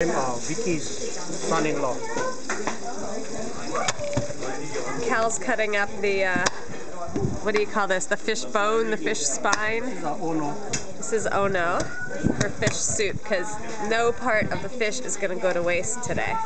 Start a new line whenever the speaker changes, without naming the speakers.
Uh, Vicky's son-in-law.
Cal's cutting up the, uh, what do you call this? The fish bone, the fish spine.
This is Ono.
This is Ono for fish soup because no part of the fish is going to go to waste today.